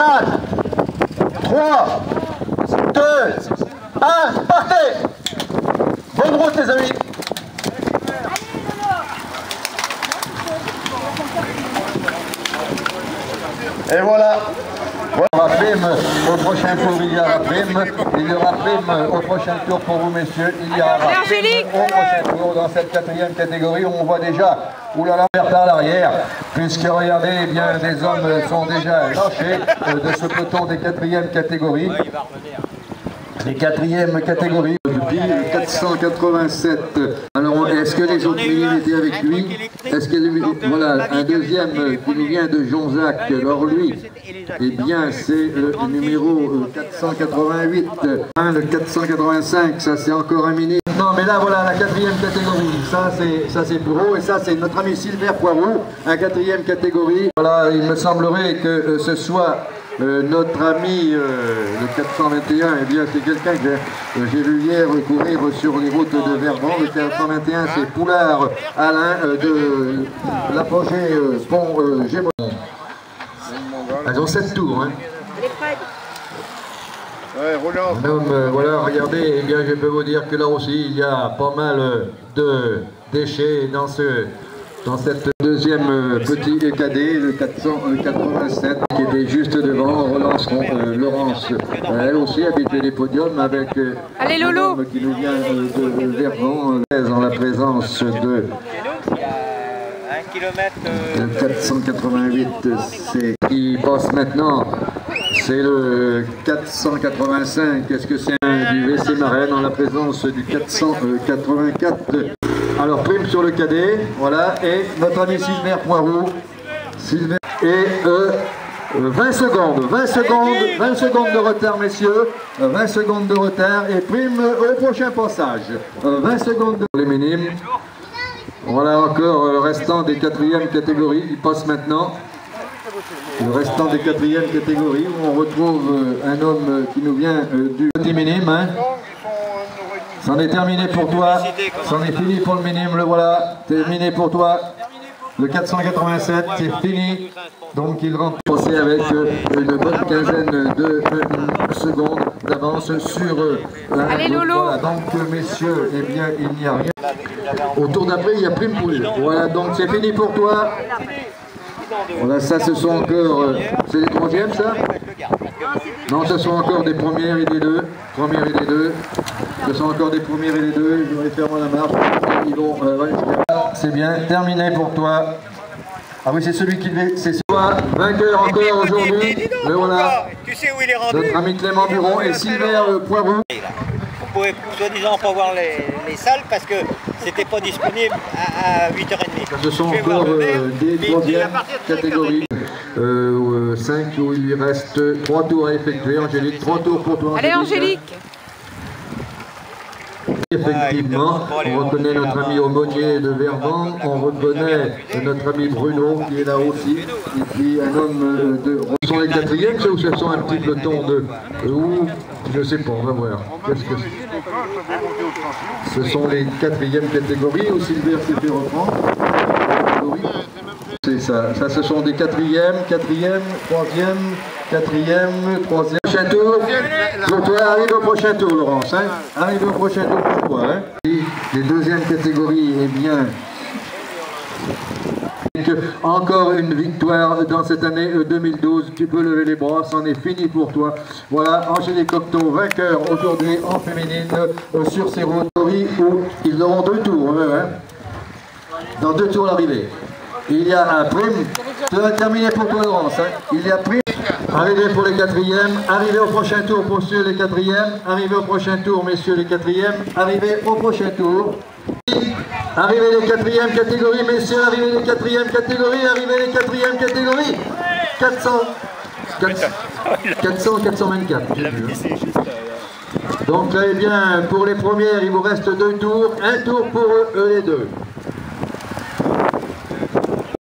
4, 3, 2, 1, partez! Bonne route les amis! Et voilà prime au prochain tour, il y aura prime, il y aura prime au prochain tour pour vous messieurs, il y aura prime au prochain tour dans cette quatrième catégorie où on voit déjà oulala par l'arrière, puisque regardez, eh bien des hommes sont déjà lâchés euh, de ce peloton des quatrièmes catégories. Les quatrièmes catégories. Depuis 487. Est-ce que les autres milliers étaient avec lui Est-ce que voilà un deuxième qui nous vient de Jonzac Alors lui, eh bien, c'est le numéro 488. Hein, le 485, ça c'est encore un mini. Non, mais là voilà la quatrième catégorie. Ça c'est ça c'est pro et ça c'est notre ami Sylvain Poirot, un quatrième catégorie. Voilà, il me semblerait que euh, ce soit euh, notre ami euh, le 421, eh bien c'est quelqu'un que j'ai vu hier courir sur les routes de Verban. Le 421 c'est Poulard Alain de l'apogée Pont Gémon. Elles ont 7 tours. Hein. Ouais, homme, voilà, regardez, eh bien je peux vous dire que là aussi il y a pas mal de déchets dans ce dans cette deuxième euh, petit cadet, le 487, qui était juste devant, relanceront euh, Laurence, euh, elle aussi habituée des podiums avec Allez, Lolo. qui nous vient de Vernon, en la présence de le 488, c'est qui passe maintenant, c'est le 485. Est-ce que c'est un du WC Marraine en la présence du 484 alors, prime sur le cadet, voilà, et notre ami Sylvain Poirot. Sylvain, et 20 euh, secondes, 20 secondes, 20 secondes de retard, messieurs, 20 secondes de retard, et prime au prochain passage. 20 secondes de les. Voilà encore le restant des quatrièmes catégories, il passe maintenant. Le restant des quatrièmes catégories, où on retrouve un homme qui nous vient euh, du petit minime. Hein. C'en est terminé pour toi. C'en est fini pour le minimum, le voilà. Terminé pour toi. Le 487, c'est fini. Donc il rentre avec euh, une bonne quinzaine de euh, secondes d'avance sur euh, la Allez, Lolo. Voilà, donc messieurs, eh bien il n'y a rien. Au tour d'après, il y a prime pour Voilà, donc c'est fini pour toi. Voilà, ça ce sont encore... c'est les troisièmes ça? Non, ce sont encore des premières et des deux. Premières et des deux. Ce sont encore des premières et des deux. Je vais faire la marche. Ils vont... Euh, c'est bien, terminé pour toi. Ah oui, c'est celui qui c'est toi, vainqueur encore aujourd'hui. Le voilà. Tu sais où il est rendu Notre ami Clément Buron et Sylvain euh, Poirou. On pouvait soi-disant pas voir les, salles parce que c'était pas disponible à, 8h30. Ce sont encore euh, des troisièmes catégories. 5 euh, où il lui reste 3 tours à effectuer. Angélique, 3 tours pour toi. Allez Angélique Effectivement, on reconnaît notre ami aumônier de Verban, on reconnaît notre ami Bruno qui est là aussi, et puis un homme de... Ce sont les quatrièmes ou ce sont un petit peloton de... Ou, je sais pas, on va voir. Qu'est-ce que Ce sont les quatrièmes catégories où Sylvain s'est fait reprendre. C'est ça. Ça, ce sont des quatrièmes, quatrième, troisième, quatrième, troisième. Prochain tour. Pour toi, arrive au prochain tour, Laurence. Hein. Arrive au prochain tour pour toi. Hein. Les deuxièmes catégories, eh bien, encore une victoire dans cette année 2012. Euh, tu peux lever les bras, c'en est fini pour toi. Voilà, Angélique Cocteau, vainqueur aujourd'hui en féminine euh, sur ces routes où ils auront deux tours. Hein. Dans deux tours l'arrivée. Il y a un prime. Tu vas terminer pour toi, Laurence. Il y a prime. Arrivé pour les quatrièmes. Arrivé au prochain tour, messieurs les quatrièmes. Arrivé au prochain tour, messieurs les quatrièmes. Arrivé au prochain tour. Arrivé les quatrièmes catégories, messieurs. Arrivé les quatrièmes catégories. Arrivé les quatrièmes catégories. 400. 400, 424. Donc, eh bien, pour les premières, il vous reste deux tours. Un tour pour eux les deux.